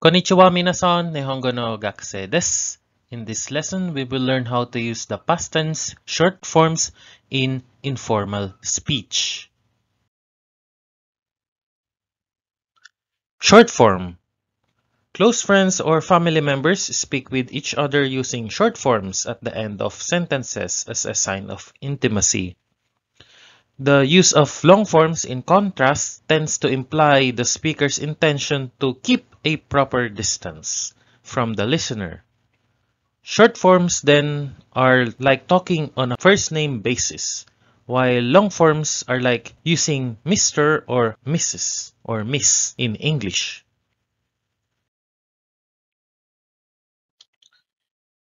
Konnichiwa minasan, Nihongo no desu. In this lesson, we will learn how to use the past tense short forms in informal speech. Short form. Close friends or family members speak with each other using short forms at the end of sentences as a sign of intimacy. The use of long forms in contrast tends to imply the speaker's intention to keep a proper distance from the listener. Short forms then are like talking on a first name basis, while long forms are like using Mr. or Mrs. or Miss in English.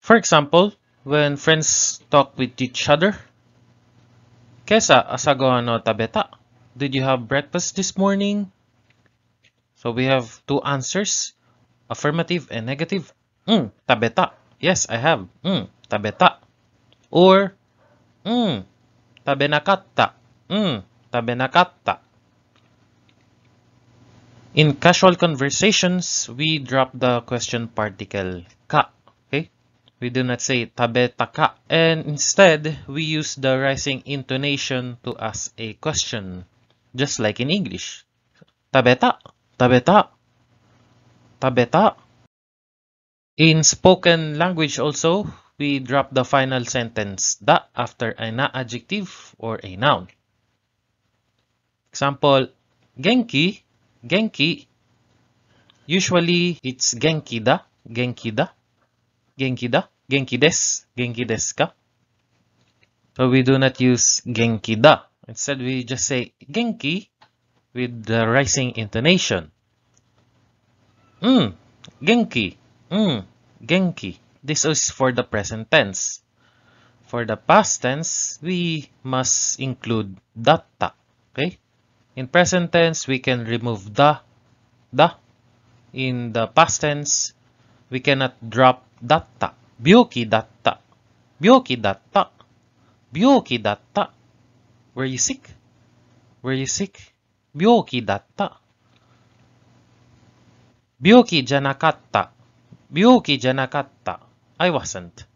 For example, when friends talk with each other, Kesa asagawa no tabeta? Did you have breakfast this morning? So we have two answers, affirmative and negative. Mm, tabeta. Yes, I have. Mm, tabeta. Or, mm, tabenakatta. Mm, tabenakatta. In casual conversations, we drop the question particle ka. We do not say tabetaka. And instead, we use the rising intonation to ask a question. Just like in English. Tabeta. Tabeta. Tabeta. In spoken language also, we drop the final sentence da after an adjective or a noun. Example, genki, genki. Usually it's genki da, genki da, genki da, genki des, genki desu ka. So we do not use genki da. Instead, we just say genki with the rising intonation. Mm, genki. Mm, genki. This is for the present tense. For the past tense, we must include datta. Okay? In present tense, we can remove da, da. In the past tense, we cannot drop datta. Byoki datta. Byoki datta. Byoki datta. Were you sick? Were you sick? Byoki datta. Byoki janakatta. Byoki janakatta. I wasn't.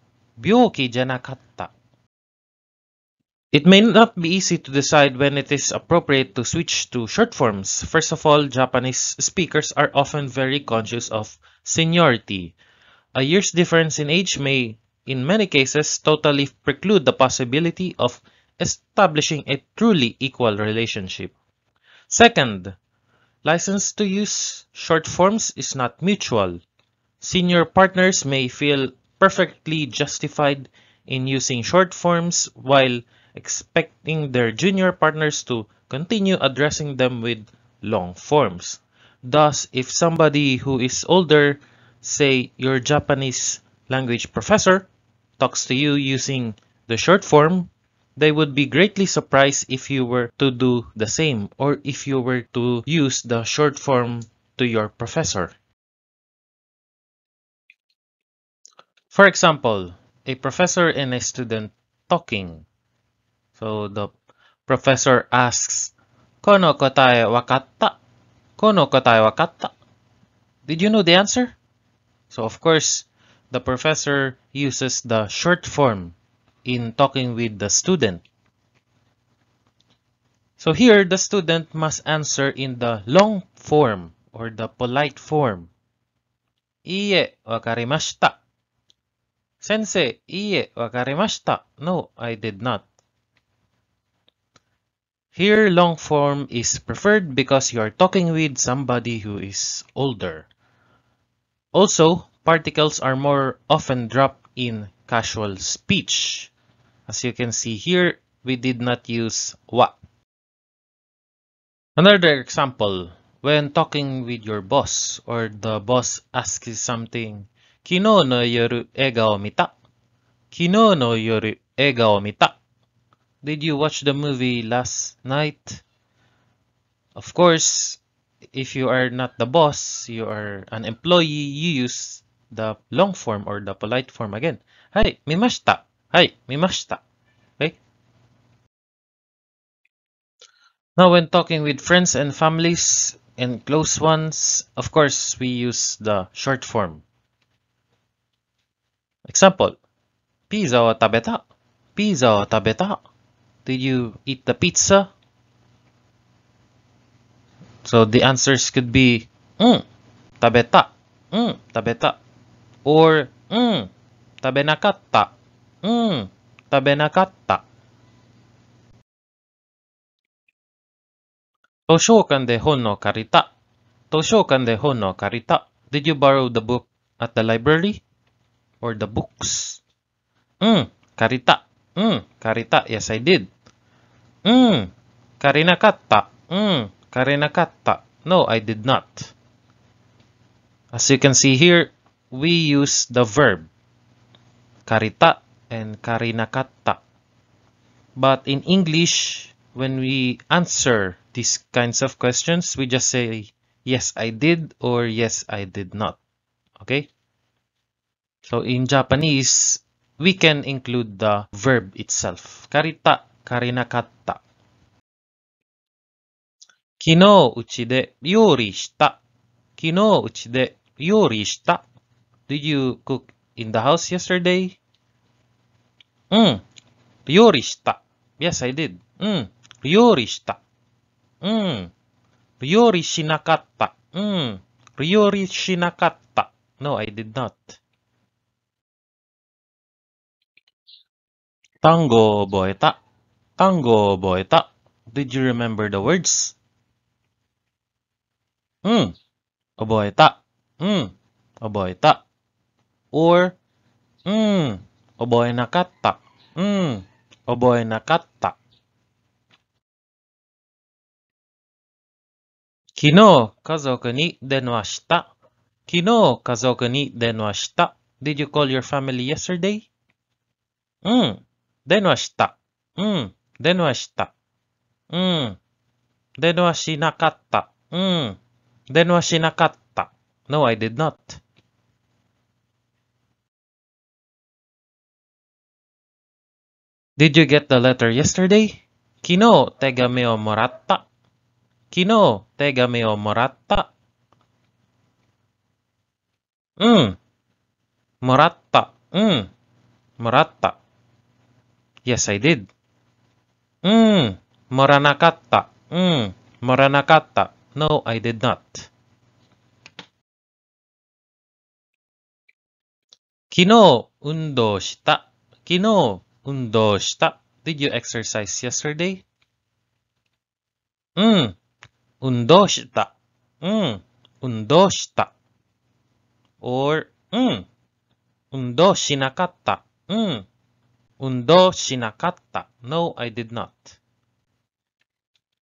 Byoki janakatta. It may not be easy to decide when it is appropriate to switch to short forms. First of all, Japanese speakers are often very conscious of seniority. A year's difference in age may, in many cases, totally preclude the possibility of establishing a truly equal relationship. Second, license to use short forms is not mutual. Senior partners may feel perfectly justified in using short forms while expecting their junior partners to continue addressing them with long forms. Thus, if somebody who is older, say your Japanese language professor, talks to you using the short form, they would be greatly surprised if you were to do the same or if you were to use the short form to your professor. For example, a professor and a student talking. So the professor asks, Kono kotae wakatta? Kono kotae wakatta? Did you know the answer? So of course, the professor uses the short form in talking with the student. So here, the student must answer in the long form or the polite form. Iie, wakarimashita. Sensei, iie, wakarimashita. No, I did not. Here, long form is preferred because you are talking with somebody who is older. Also, particles are more often dropped in casual speech. As you can see here, we did not use wa. Another example, when talking with your boss or the boss asks you something, Kino no yoru ega o mita? Kino no yoru ega o mita? Did you watch the movie last night? Of course, if you are not the boss, you are an employee, you use the long form or the polite form again. Hai, mimashita. Hai, mimashita. Okay? Now, when talking with friends and families and close ones, of course, we use the short form. Example, pizza tabeta? Pizza tabeta? Did you eat the pizza? So the answers could be, mm, tabeta, mm, tabeta. Or, mm, tabenakatta, mm, tabenakatta. Toshokan de hon no karita. Toshokan de hon no karita. Did you borrow the book at the library? Or the books? Mm, karita. Mm, karita. Yes, I did. Mm, karinakatta. Mm, karinakatta. No, I did not. As you can see here, we use the verb karita and karinakatta. But in English, when we answer these kinds of questions, we just say, yes, I did or yes, I did not. Okay? So in Japanese, we can include the verb itself. Karita, karinakatta. Kino uchi de yori shita. Kino uchi de yori shita. Did you cook in the house yesterday? Mm. Ryorishita. Yes, I did. Mm. Ryorishita. Mm. Ryori shinakatta. Mm. Ryori shinakatta. No, I did not. Tango boeta. Tango boeta. Did you remember the words? Mm. Oboeta. Mm. Oboeta. Or うん。覚えなかった。うん。覚えなかった。昨日家族に電話した。昨日家族に電話した。Did you call your family yesterday? うん。電話した。うん。電話した。うん。電話しなかった。うん。電話しなかった。No, I did not. Did you get the letter yesterday? Kino tegame o moratta. Kino tegame o moratta. Mm. Moratta. Mm. Moratta. Yes, I did. Mm. Moranakatta. Mm. Moranakatta. No, I did not. Kino undo shita. Kino Undo shita. Did you exercise yesterday? Mm. Undo shita. Mm. Undo shita. Or mm. Undo shinakatta. Mm. Undo shinakatta. No, I did not.